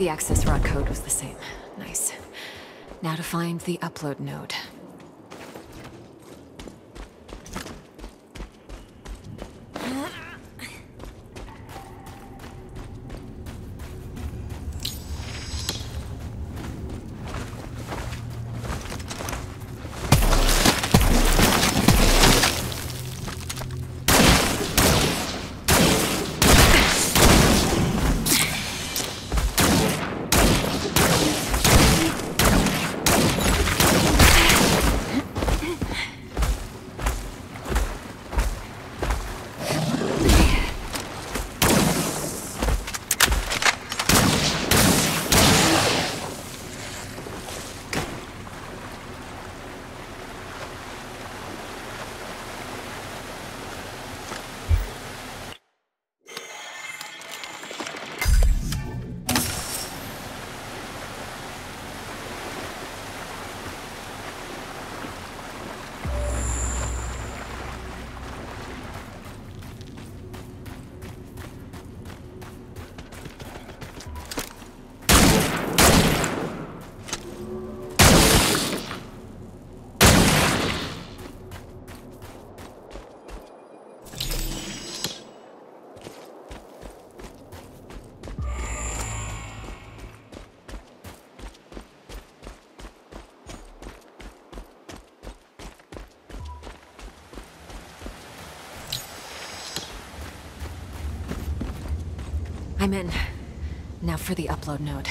The access rod code was the same. Nice. Now to find the upload node. I'm in. Now for the upload node.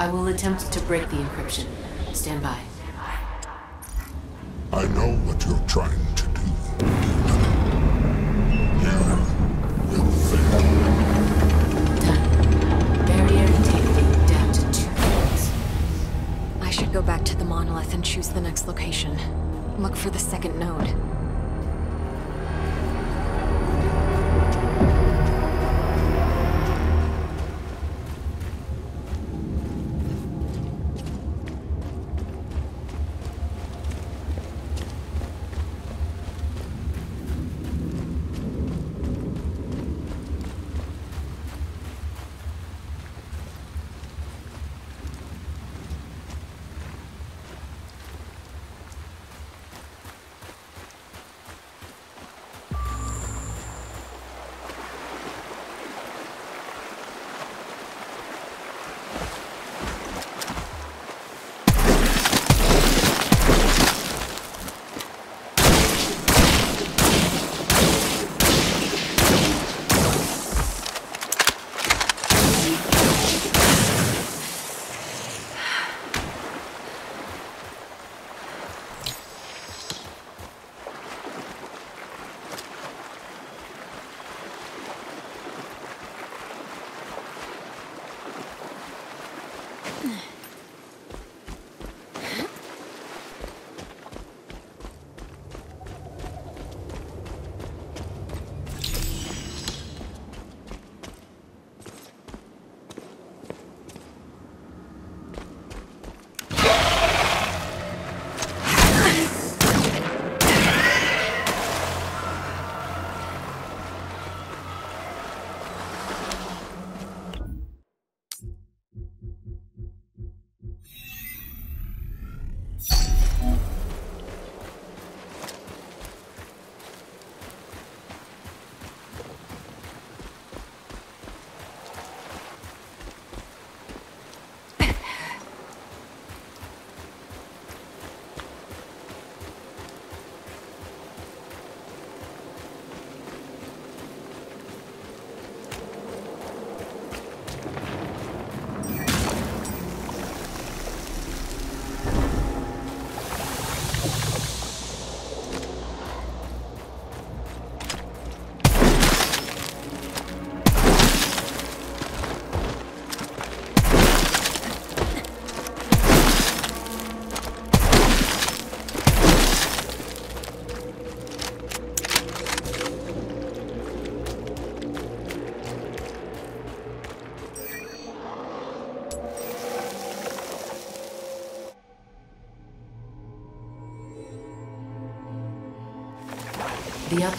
I will attempt to break the encryption. Stand by. I know what you're trying to do. You will fail. Done. Barrier integrity down to two points. I should go back to the monolith and choose the next location. Look for the second node.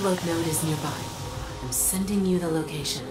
Upload node is nearby. I'm sending you the location.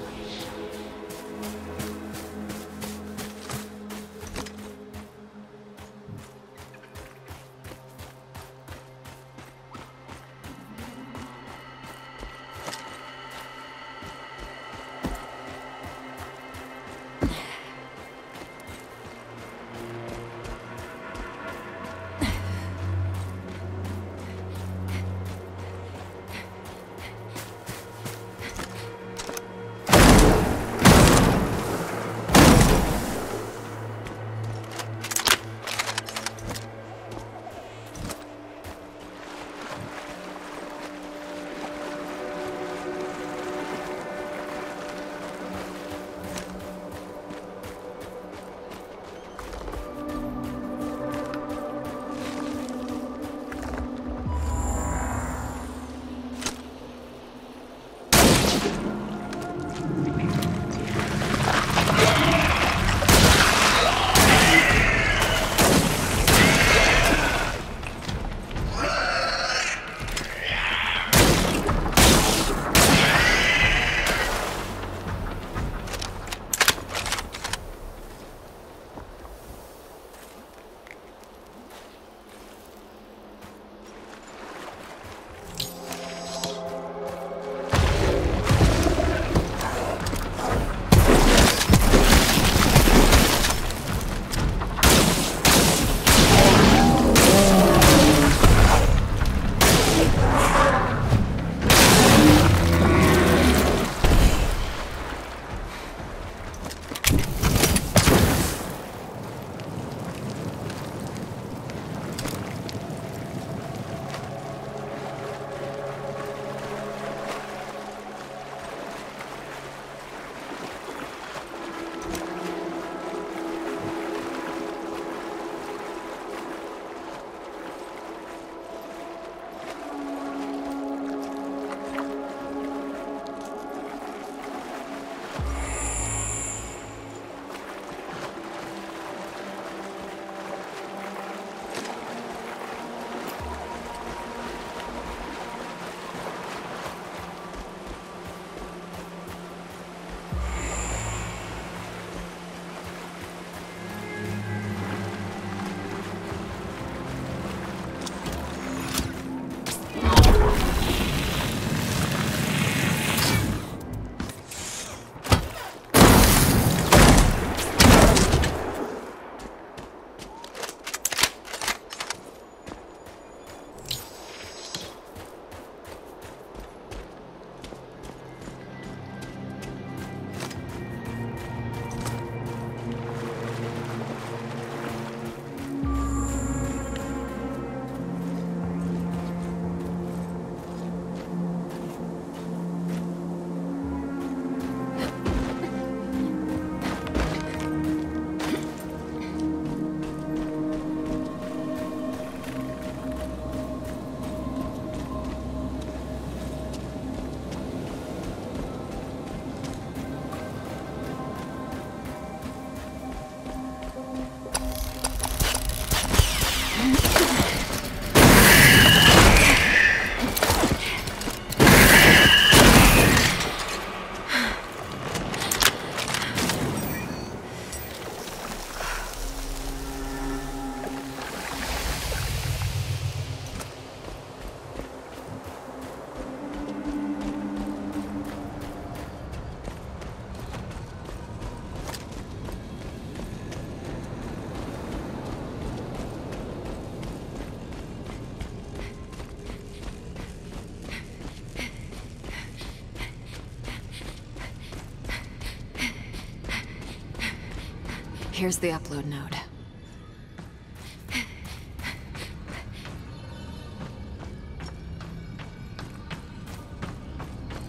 Here's the upload node.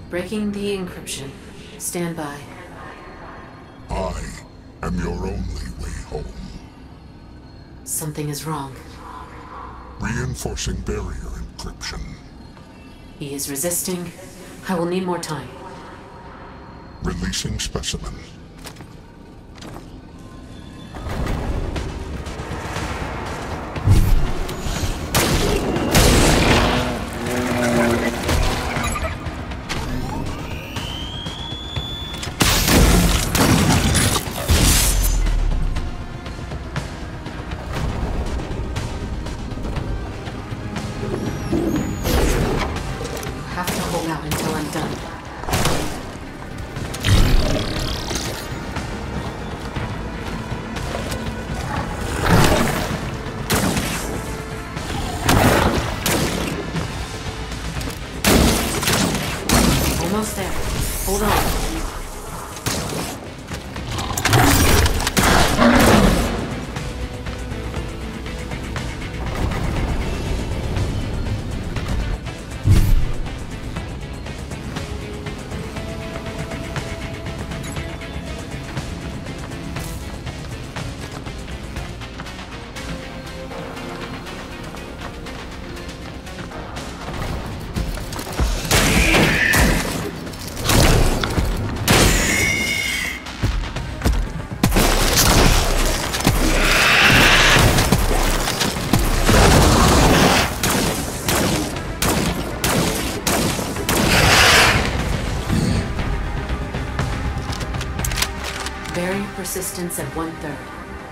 Breaking the encryption. Stand by. I am your only way home. Something is wrong. Reinforcing barrier encryption. He is resisting. I will need more time. Releasing specimen. Barrier persistence at one third.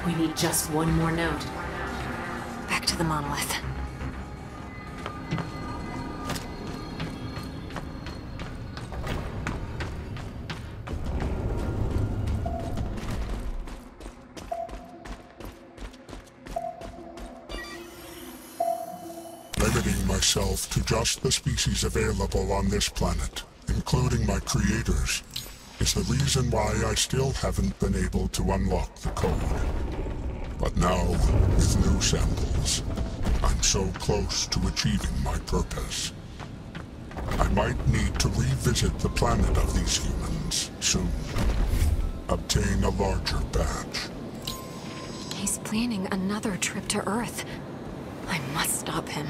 We need just one more node. Back to the monolith. Limiting myself to just the species available on this planet, including my creators, is the reason why I still haven't been able to unlock the code. But now, with new samples, I'm so close to achieving my purpose. I might need to revisit the planet of these humans soon. Obtain a larger batch. He's planning another trip to Earth. I must stop him.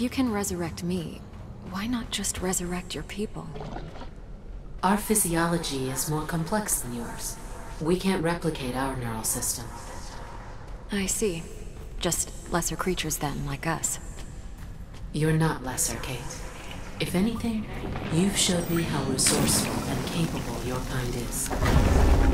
If you can resurrect me, why not just resurrect your people? Our physiology is more complex than yours. We can't replicate our neural system. I see. Just lesser creatures then, like us. You're not lesser, Kate. If anything, you've showed me how resourceful and capable your kind is.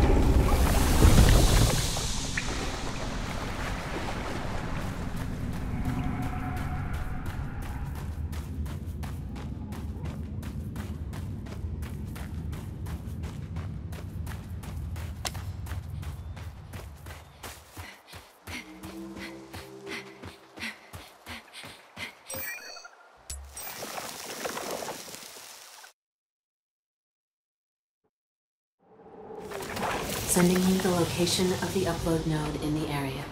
Sending you the location of the upload node in the area.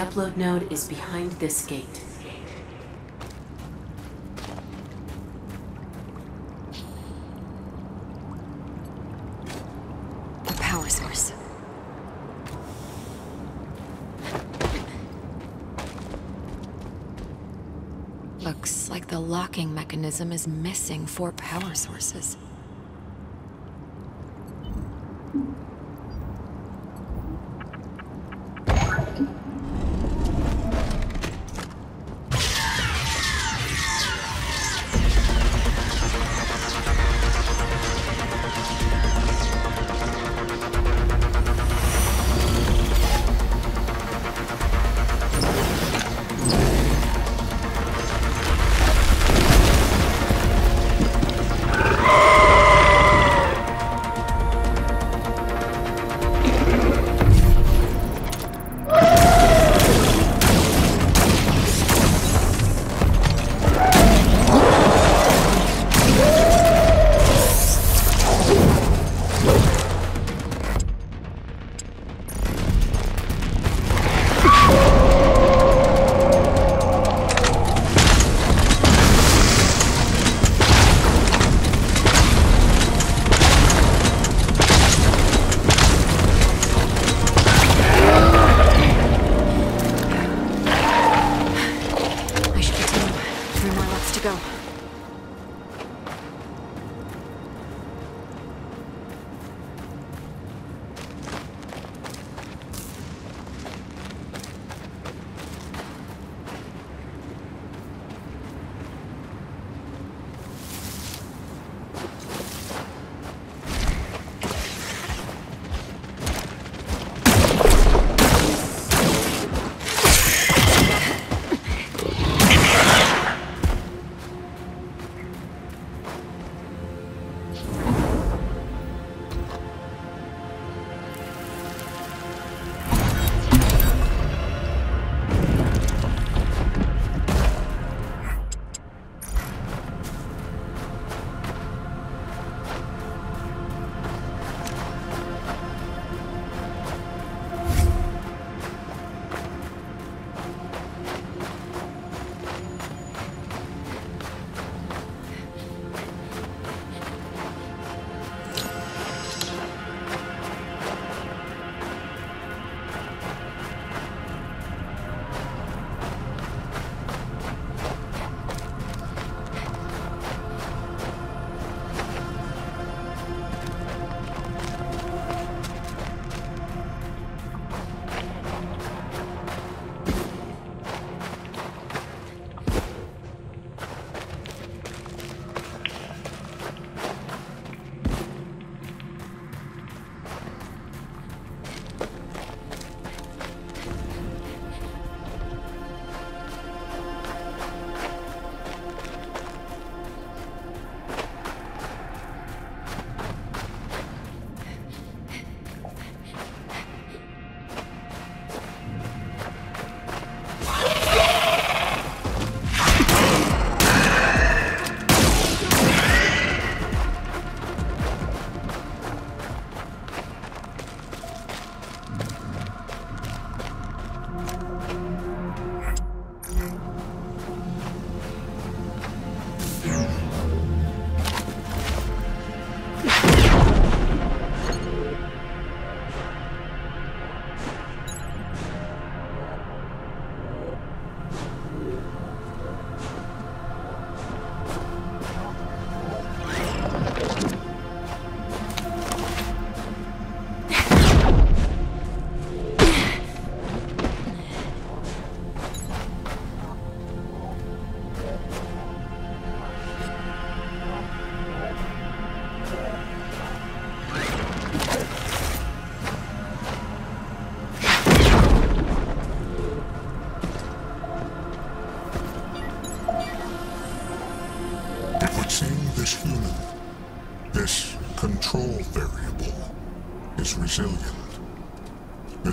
Upload node is behind this gate. A power source. Looks like the locking mechanism is missing four power sources.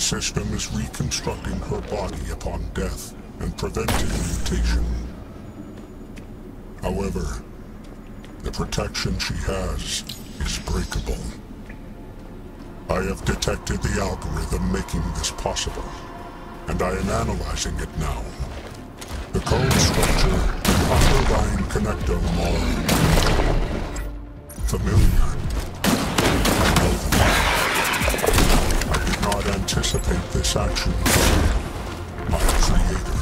System is reconstructing her body upon death and preventing mutation. However, the protection she has is breakable. I have detected the algorithm making this possible, and I am analyzing it now. The code structure and underlying connectome are familiar. This action my creator.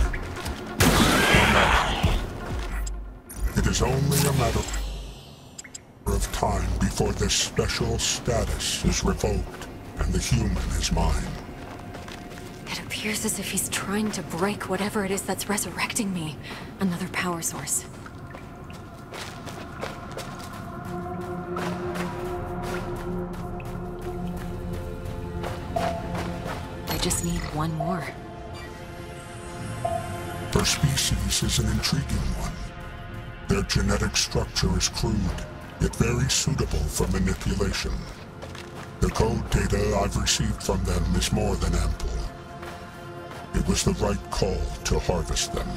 It is only a matter of time before this special status is revoked and the human is mine. It appears as if he's trying to break whatever it is that's resurrecting me. Another power source. Just need one more. Her species is an intriguing one. Their genetic structure is crude, yet very suitable for manipulation. The code data I've received from them is more than ample. It was the right call to harvest them.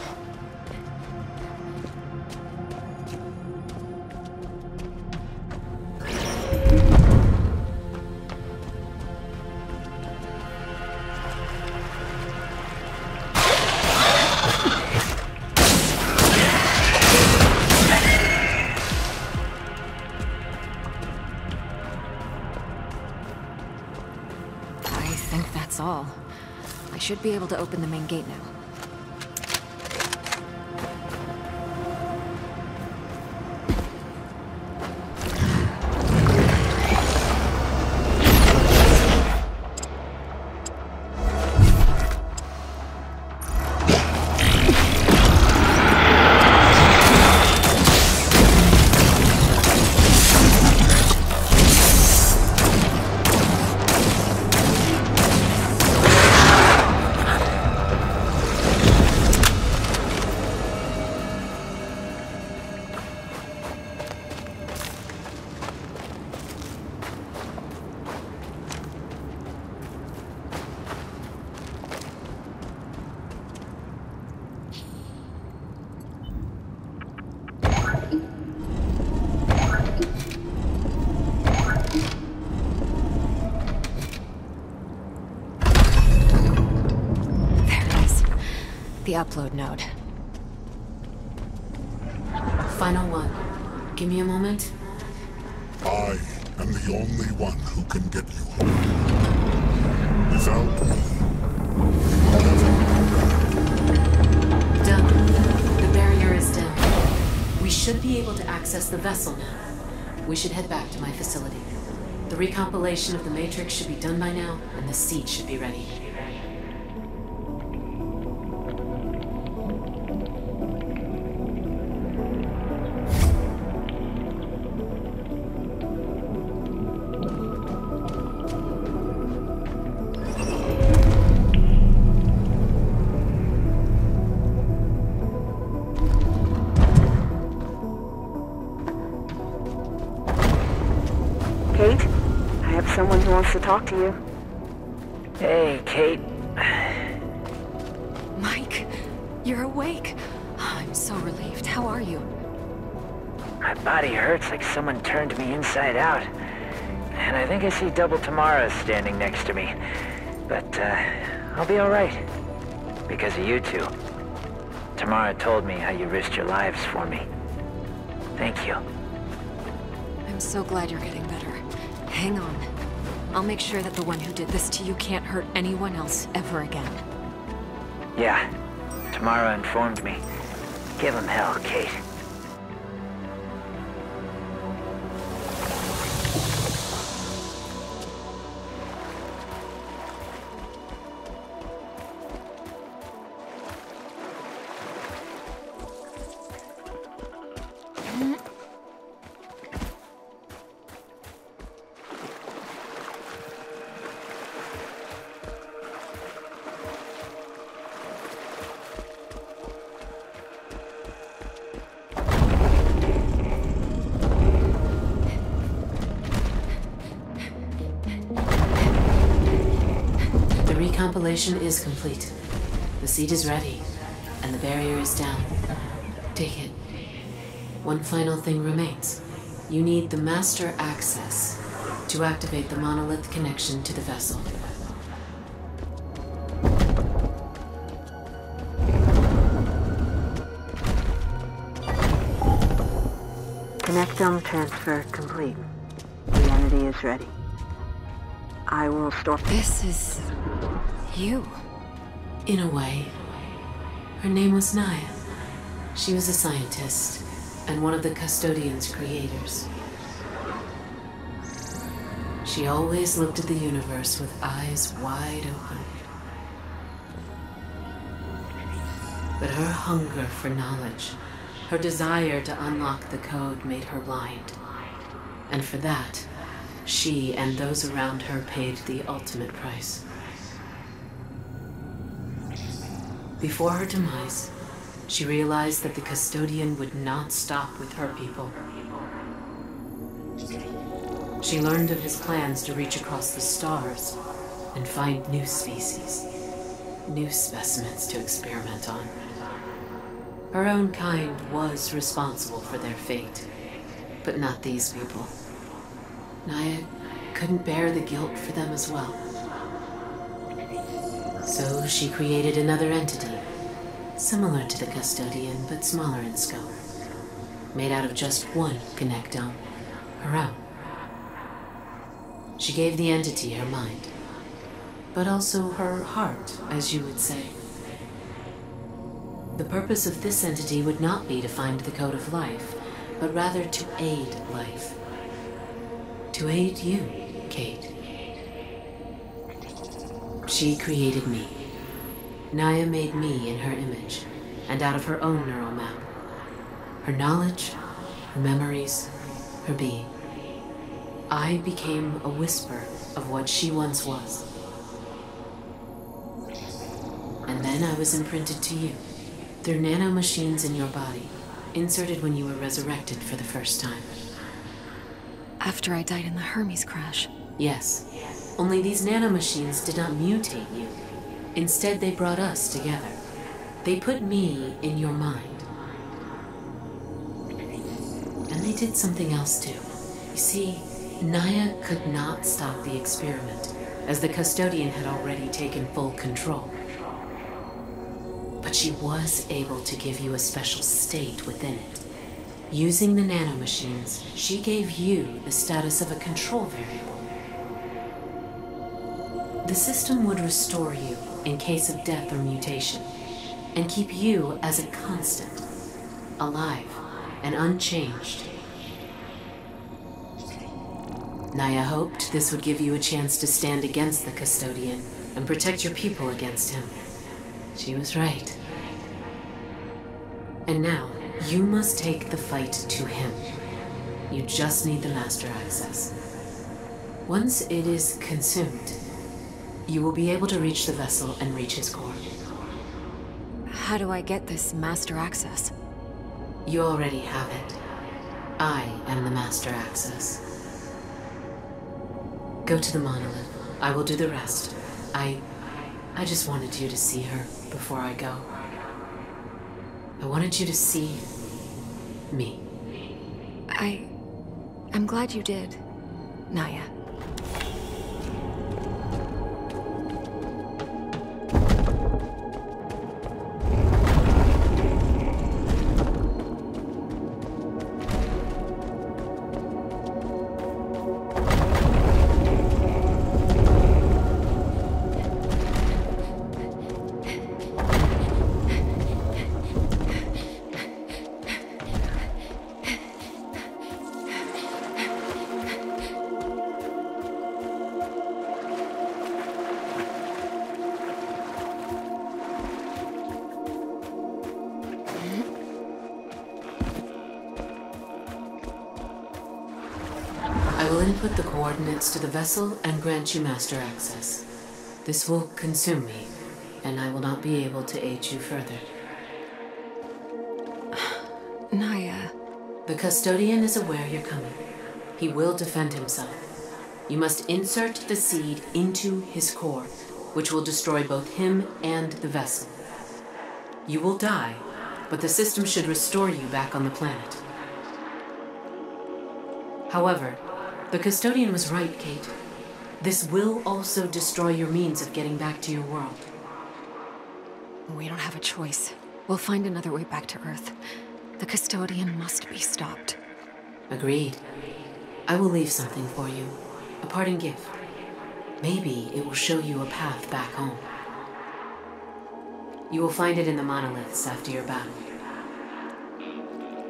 To open the Upload node. Final one. Give me a moment. I am the only one who can get you home. Without me, you will never be back. Done. The barrier is down. We should be able to access the vessel now. We should head back to my facility. The recompilation of the Matrix should be done by now, and the seed should be ready. Someone who wants to talk to you. Hey, Kate. Mike, you're awake. I'm so relieved. How are you? My body hurts like someone turned me inside out. And I think I see double Tamara standing next to me. But, uh, I'll be alright. Because of you two. Tamara told me how you risked your lives for me. Thank you. I'm so glad you're getting better. Hang on. I'll make sure that the one who did this to you can't hurt anyone else ever again. Yeah, Tamara informed me. Give him hell, Kate. Recompilation is complete. The seed is ready, and the barrier is down. Take it. One final thing remains. You need the master access to activate the monolith connection to the vessel. Connectome transfer complete. The entity is ready. I will store... This is... you. In a way. Her name was Naya. She was a scientist, and one of the custodian's creators. She always looked at the universe with eyes wide open. But her hunger for knowledge, her desire to unlock the code made her blind. And for that, she and those around her paid the ultimate price. Before her demise, she realized that the custodian would not stop with her people. She learned of his plans to reach across the stars and find new species, new specimens to experiment on. Her own kind was responsible for their fate, but not these people. Naya couldn't bear the guilt for them as well. So she created another entity, similar to the custodian but smaller in scope, made out of just one connectome, her own. She gave the entity her mind, but also her heart, as you would say. The purpose of this entity would not be to find the code of life, but rather to aid life. To aid you, Kate. She created me. Naya made me in her image, and out of her own neural map. Her knowledge, her memories, her being. I became a whisper of what she once was. And then I was imprinted to you through nanomachines in your body, inserted when you were resurrected for the first time. After I died in the Hermes crash. Yes. Only these nanomachines did not mutate you. Instead, they brought us together. They put me in your mind. And they did something else too. You see, Naya could not stop the experiment, as the custodian had already taken full control. But she was able to give you a special state within it. Using the nanomachines, she gave you the status of a control variable. The system would restore you in case of death or mutation, and keep you as a constant, alive and unchanged. Naya hoped this would give you a chance to stand against the custodian and protect your people against him. She was right. And now, you must take the fight to him. You just need the Master Access. Once it is consumed, you will be able to reach the vessel and reach his core. How do I get this Master Access? You already have it. I am the Master Access. Go to the monolith. I will do the rest. I... I just wanted you to see her before I go. I wanted you to see... me. I... I'm glad you did, Naya. Vessel and grant you master access. This will consume me, and I will not be able to aid you further. Naya. The custodian is aware you're coming. He will defend himself. You must insert the seed into his core which will destroy both him and the vessel. You will die, but the system should restore you back on the planet. However, the custodian was right, Kate. This will also destroy your means of getting back to your world. We don't have a choice. We'll find another way back to Earth. The custodian must be stopped. Agreed. I will leave something for you. A parting gift. Maybe it will show you a path back home. You will find it in the monoliths after your battle.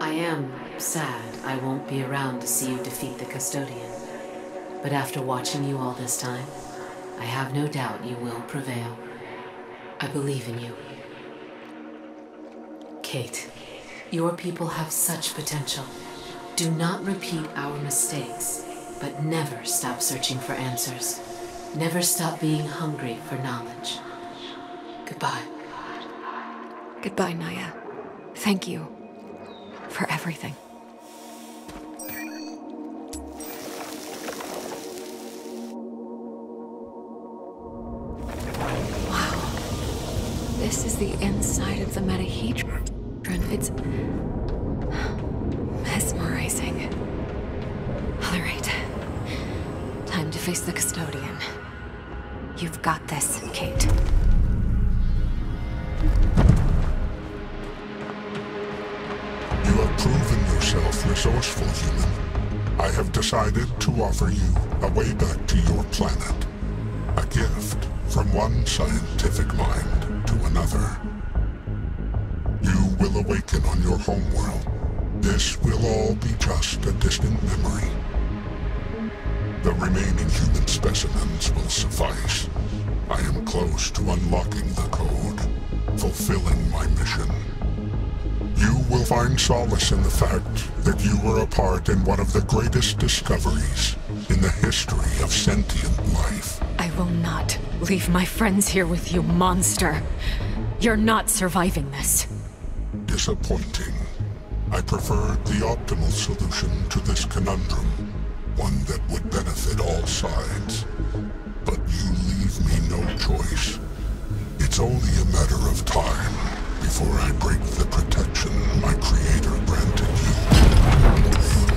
I am sad I won't be around to see you defeat the custodian. But after watching you all this time, I have no doubt you will prevail. I believe in you. Kate, your people have such potential. Do not repeat our mistakes, but never stop searching for answers. Never stop being hungry for knowledge. Goodbye. Goodbye, Naya. Thank you for everything. This is the inside of the metahedron. It's mesmerizing. All right. Time to face the custodian. You've got this, Kate. You have proven yourself resourceful, human. I have decided to offer you a way back to your planet. A gift from one scientific mind to another. You will awaken on your homeworld. This will all be just a distant memory. The remaining human specimens will suffice. I am close to unlocking the code, fulfilling my mission. You will find solace in the fact that you were a part in one of the greatest discoveries in the history of sentient life. Will not leave my friends here with you, monster. You're not surviving this. Disappointing. I preferred the optimal solution to this conundrum, one that would benefit all sides. But you leave me no choice. It's only a matter of time before I break the protection my creator granted you.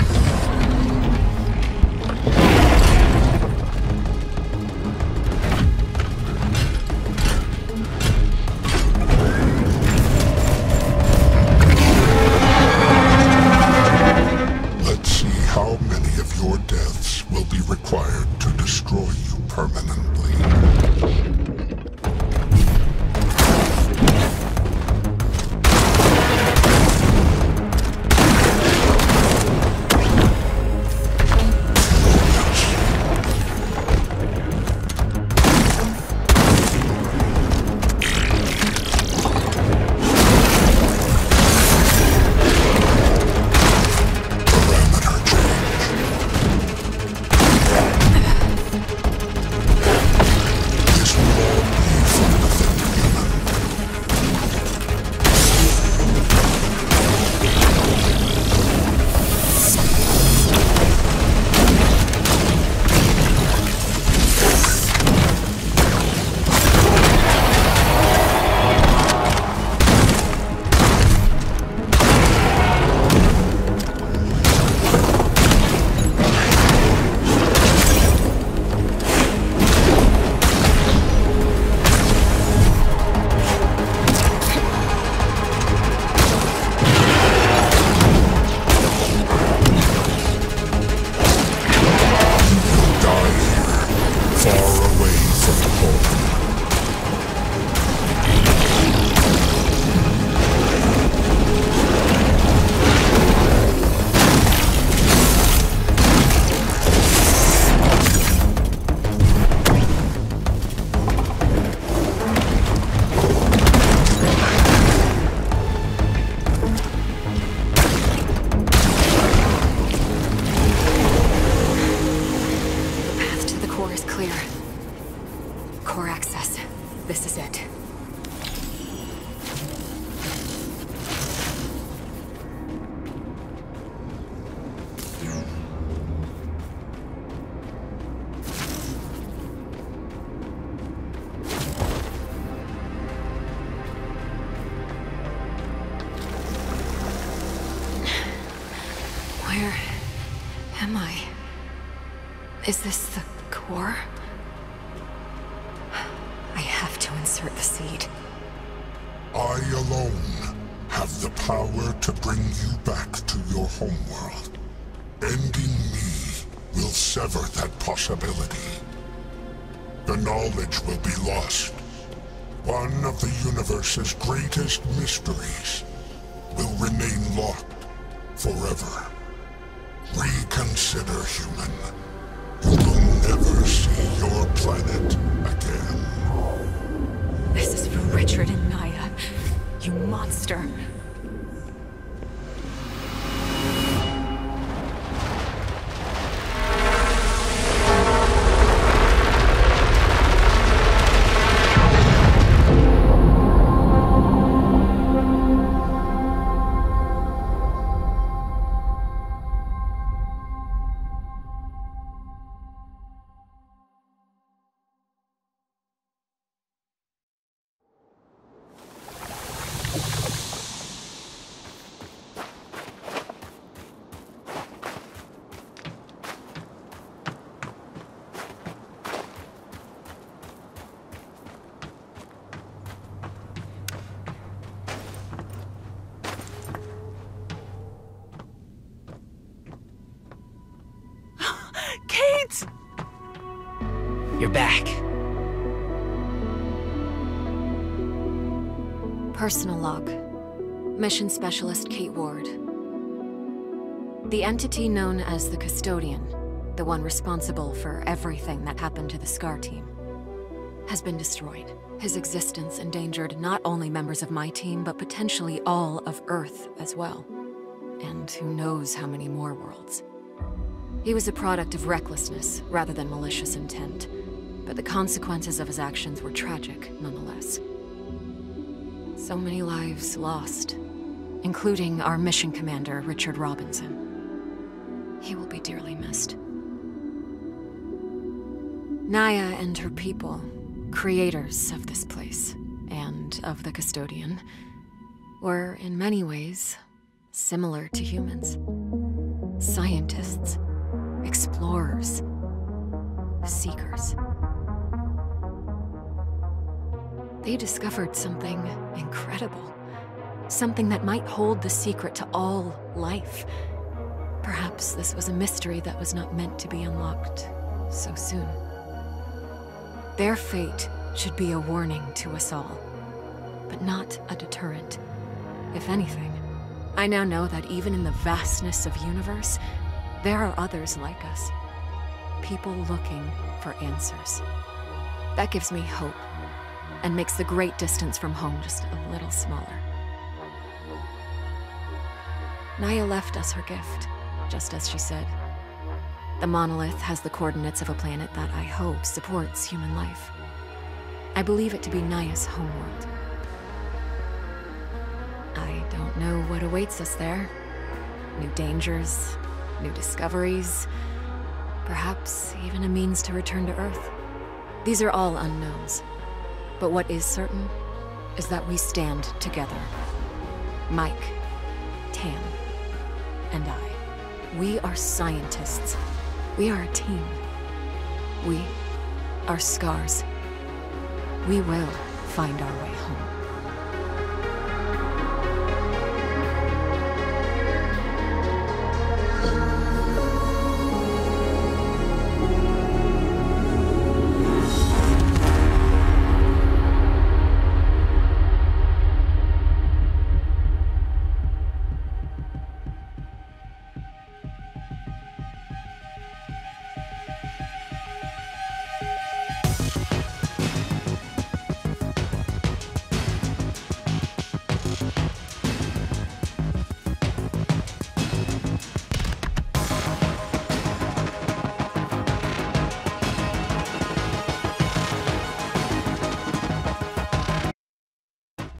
Is this Mission Specialist Kate Ward. The entity known as the Custodian, the one responsible for everything that happened to the SCAR team, has been destroyed. His existence endangered not only members of my team, but potentially all of Earth as well. And who knows how many more worlds. He was a product of recklessness rather than malicious intent, but the consequences of his actions were tragic nonetheless. So many lives lost, including our mission commander, Richard Robinson. He will be dearly missed. Naya and her people, creators of this place and of the custodian, were in many ways similar to humans. Scientists, explorers, seekers. They discovered something incredible. Something that might hold the secret to all life. Perhaps this was a mystery that was not meant to be unlocked so soon. Their fate should be a warning to us all, but not a deterrent. If anything, I now know that even in the vastness of universe, there are others like us. People looking for answers. That gives me hope, and makes the great distance from home just a little smaller. Naya left us her gift, just as she said. The monolith has the coordinates of a planet that I hope supports human life. I believe it to be Naya's homeworld. I don't know what awaits us there. New dangers, new discoveries, perhaps even a means to return to Earth. These are all unknowns. But what is certain is that we stand together. Mike, Tam, and I. We are scientists. We are a team. We are scars. We will find our way home.